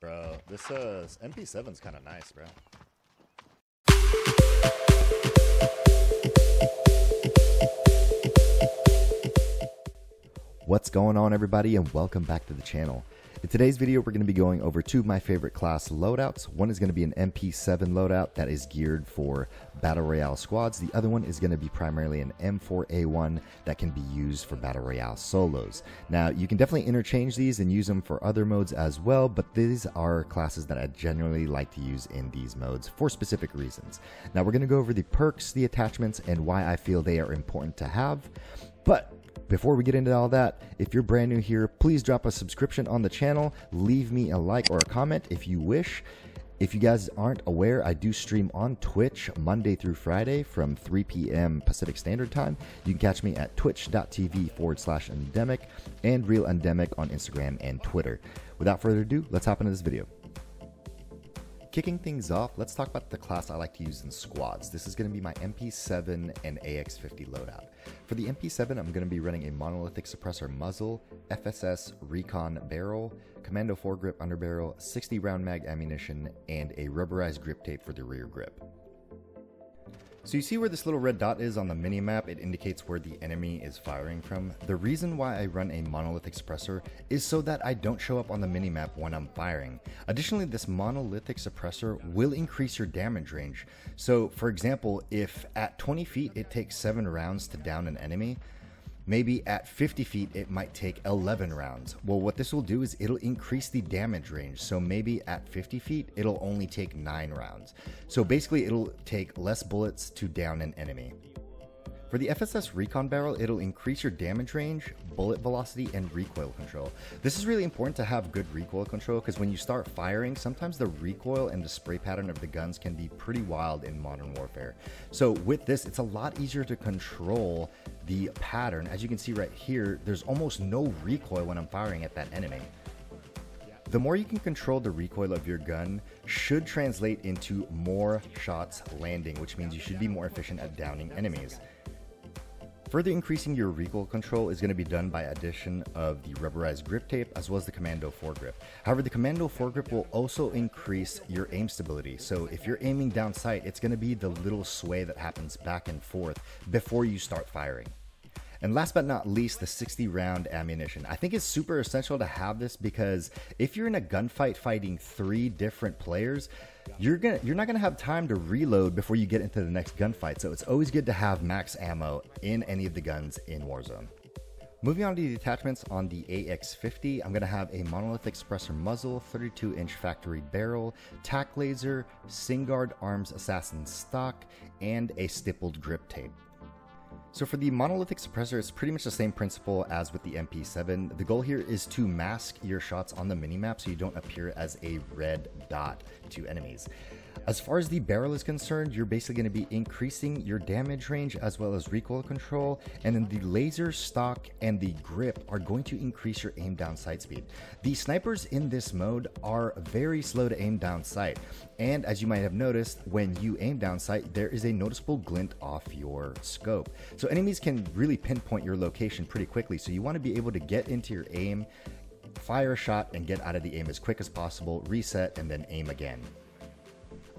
Bro, this uh MP7's kind of nice, bro. What's going on everybody and welcome back to the channel. In today's video we're going to be going over two of my favorite class loadouts. One is going to be an MP7 loadout that is geared for Battle Royale squads. The other one is going to be primarily an M4A1 that can be used for Battle Royale solos. Now you can definitely interchange these and use them for other modes as well, but these are classes that I generally like to use in these modes for specific reasons. Now we're going to go over the perks, the attachments, and why I feel they are important to have. But before we get into all that, if you're brand new here, please drop a subscription on the channel, leave me a like or a comment if you wish. If you guys aren't aware, I do stream on Twitch Monday through Friday from 3 p.m. Pacific Standard Time. You can catch me at twitch.tv forward slash undemic and real undemic on Instagram and Twitter. Without further ado, let's hop into this video. Kicking things off, let's talk about the class I like to use in squads. This is going to be my MP7 and AX50 loadout. For the MP7, I'm going to be running a monolithic suppressor muzzle, FSS recon barrel, commando foregrip underbarrel, 60 round mag ammunition, and a rubberized grip tape for the rear grip. So you see where this little red dot is on the mini-map, it indicates where the enemy is firing from. The reason why I run a monolithic suppressor is so that I don't show up on the mini-map when I'm firing. Additionally, this monolithic suppressor will increase your damage range. So for example, if at 20 feet it takes 7 rounds to down an enemy, Maybe at 50 feet, it might take 11 rounds. Well, what this will do is it'll increase the damage range. So maybe at 50 feet, it'll only take 9 rounds. So basically, it'll take less bullets to down an enemy. For the FSS Recon Barrel, it'll increase your damage range, bullet velocity, and recoil control. This is really important to have good recoil control because when you start firing, sometimes the recoil and the spray pattern of the guns can be pretty wild in Modern Warfare. So with this, it's a lot easier to control the pattern. As you can see right here, there's almost no recoil when I'm firing at that enemy. The more you can control the recoil of your gun should translate into more shots landing, which means you should be more efficient at downing enemies. Further increasing your recoil control is going to be done by addition of the rubberized grip tape as well as the Commando foregrip. However, the Commando foregrip will also increase your aim stability. So if you're aiming down sight, it's going to be the little sway that happens back and forth before you start firing. And last but not least, the 60 round ammunition. I think it's super essential to have this because if you're in a gunfight fighting three different players, you're gonna you're not gonna have time to reload before you get into the next gunfight. So it's always good to have max ammo in any of the guns in Warzone. Moving on to the attachments on the AX50, I'm going to have a monolithic suppressor muzzle, 32 inch factory barrel, tac laser, Singuard Arms Assassin stock, and a stippled grip tape. So for the monolithic suppressor, it's pretty much the same principle as with the MP7. The goal here is to mask your shots on the minimap so you don't appear as a red dot to enemies. As far as the barrel is concerned, you're basically going to be increasing your damage range as well as recoil control, and then the laser stock and the grip are going to increase your aim down sight speed. The snipers in this mode are very slow to aim down sight, and as you might have noticed, when you aim down sight, there is a noticeable glint off your scope. So enemies can really pinpoint your location pretty quickly, so you want to be able to get into your aim, fire a shot, and get out of the aim as quick as possible, reset, and then aim again.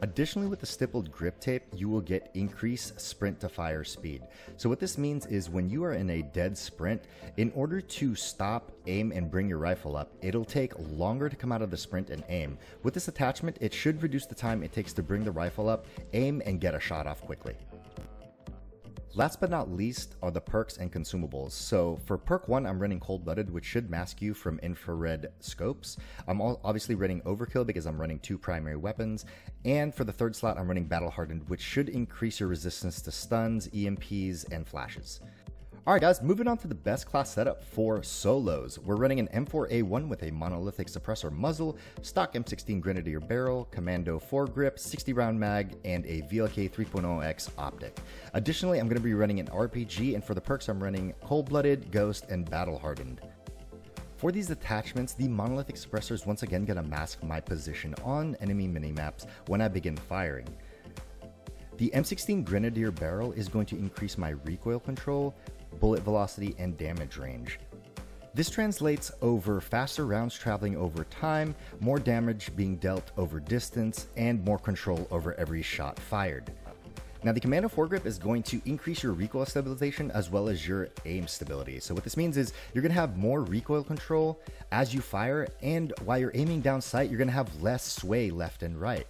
Additionally, with the stippled grip tape, you will get increased sprint to fire speed. So what this means is when you are in a dead sprint, in order to stop, aim, and bring your rifle up, it'll take longer to come out of the sprint and aim. With this attachment, it should reduce the time it takes to bring the rifle up, aim, and get a shot off quickly. Last but not least are the perks and consumables. So for perk 1, I'm running Cold Blooded, which should mask you from infrared scopes. I'm obviously running Overkill because I'm running two primary weapons. And for the third slot, I'm running Battle Hardened, which should increase your resistance to stuns, EMPs, and flashes. Alright guys, moving on to the best class setup for solos. We're running an M4A1 with a monolithic suppressor muzzle, stock M16 Grenadier barrel, Commando foregrip, 60 round mag, and a VLK 3.0X optic. Additionally, I'm going to be running an RPG, and for the perks I'm running Cold Blooded, Ghost, and Battle Hardened. For these attachments, the monolithic suppressor is once again going to mask my position on enemy minimaps when I begin firing. The M16 Grenadier barrel is going to increase my recoil control, bullet velocity, and damage range. This translates over faster rounds traveling over time, more damage being dealt over distance, and more control over every shot fired. Now the Commando foregrip is going to increase your recoil stabilization as well as your aim stability. So what this means is you're gonna have more recoil control as you fire and while you're aiming down sight, you're gonna have less sway left and right.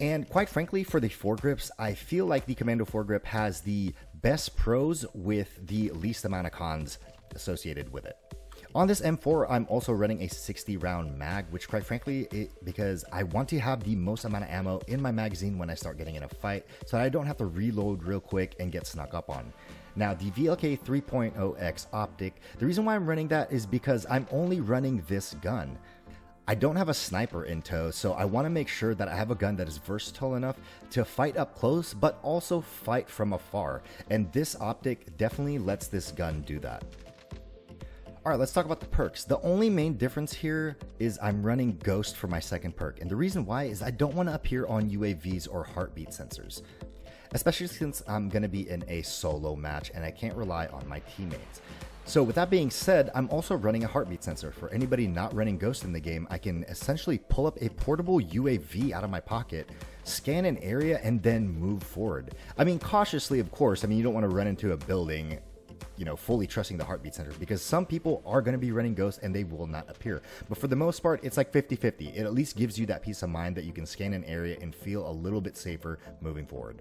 And quite frankly, for the foregrips, I feel like the Commando foregrip has the best pros with the least amount of cons associated with it. On this M4, I'm also running a 60 round mag, which quite frankly, it, because I want to have the most amount of ammo in my magazine when I start getting in a fight, so I don't have to reload real quick and get snuck up on. Now, the VLK 3.0X optic, the reason why I'm running that is because I'm only running this gun. I don't have a sniper in tow, so I want to make sure that I have a gun that is versatile enough to fight up close, but also fight from afar. And this optic definitely lets this gun do that. Alright, let's talk about the perks. The only main difference here is I'm running Ghost for my second perk, and the reason why is I don't want to appear on UAVs or heartbeat sensors. Especially since I'm going to be in a solo match and I can't rely on my teammates. So with that being said, I'm also running a heartbeat sensor. For anybody not running Ghost in the game, I can essentially pull up a portable UAV out of my pocket, scan an area, and then move forward. I mean, cautiously, of course. I mean, you don't want to run into a building you know, fully trusting the heartbeat sensor because some people are going to be running ghosts and they will not appear. But for the most part, it's like 50 50. It at least gives you that peace of mind that you can scan an area and feel a little bit safer moving forward.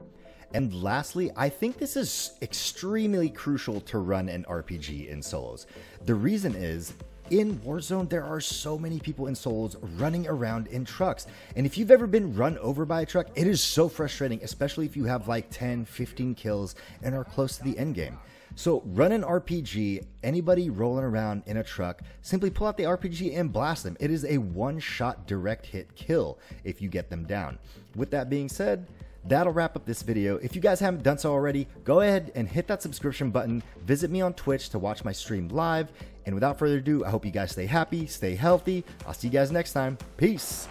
And lastly, I think this is extremely crucial to run an RPG in solos. The reason is in Warzone, there are so many people in solos running around in trucks. And if you've ever been run over by a truck, it is so frustrating, especially if you have like 10, 15 kills and are close to the end game. So run an RPG, anybody rolling around in a truck, simply pull out the RPG and blast them. It is a one shot direct hit kill if you get them down. With that being said, that'll wrap up this video. If you guys haven't done so already, go ahead and hit that subscription button. Visit me on Twitch to watch my stream live. And without further ado, I hope you guys stay happy, stay healthy. I'll see you guys next time. Peace.